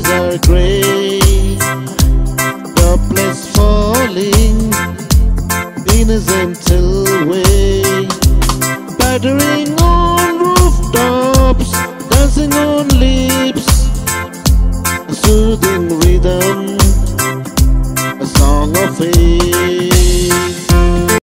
skies are grey Droplets falling Innocent away Battering on rooftops Dancing on lips. A soothing rhythm A song of faith.